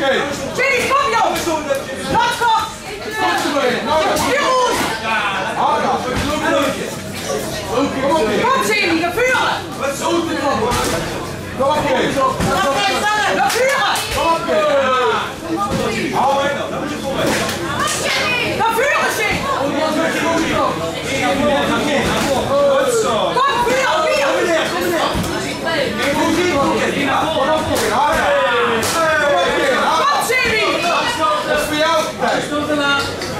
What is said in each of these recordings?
Oké. Jenny, kom joh! Jongens! Harder. Kom Jenny, de vuren! Kom op, Kees. De vuren! Kom op, Kees. Hou in. De vuren Jenny! Kom, vuren, vuren! Kom op, Kees. Harder. Kom op, Kees. Harder. Kom Jenny! Dat is voor jou. Kijk.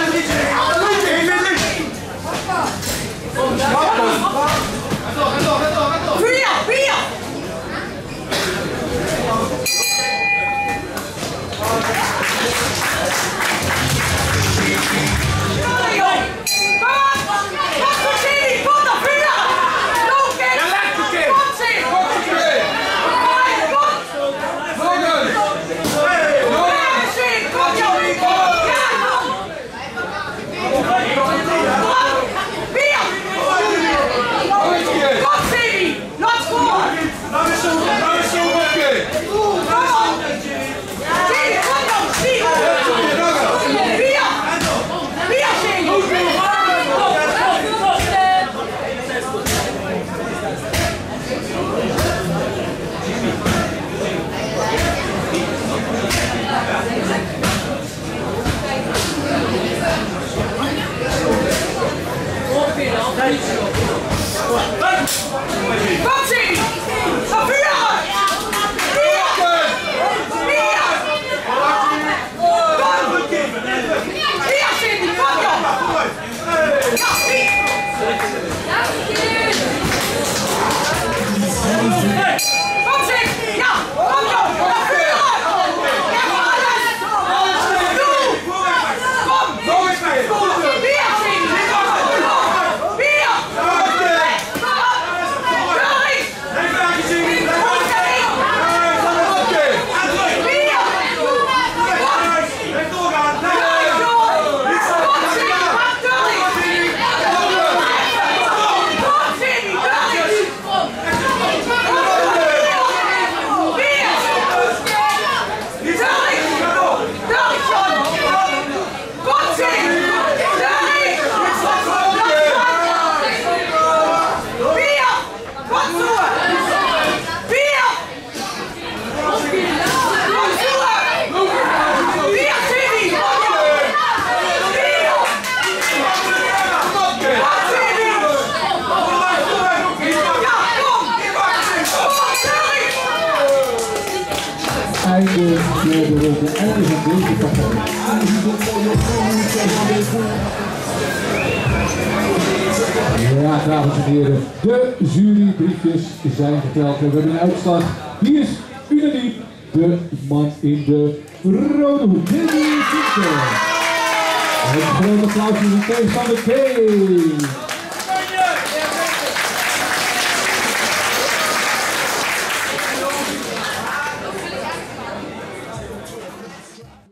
Kom Jenny! Ga vuren! Bier! Bier! Kom! Bier, Jenny, kom joh! Ja, bier! Kom zeg! Ja! Kom joh! Ga vuren! Ja, maar alles! Doe! Kom! Nog eens, Kees. Bier, Jenny! Bier! Kom op, Kees. Kom op! Sorry! Kom Jenny! Kom op, Kees. Bier! Bier, Jenny! Bier! Kom op, Kees. Einde de ronde 11 van deze partij. Ja, dames en heren, de jurybriefjes zijn geteld. We hebben een uitslag. Wie is unaniem de man in de rode hoek? Willy Vinter. Een groot applaus voor de tegenstander.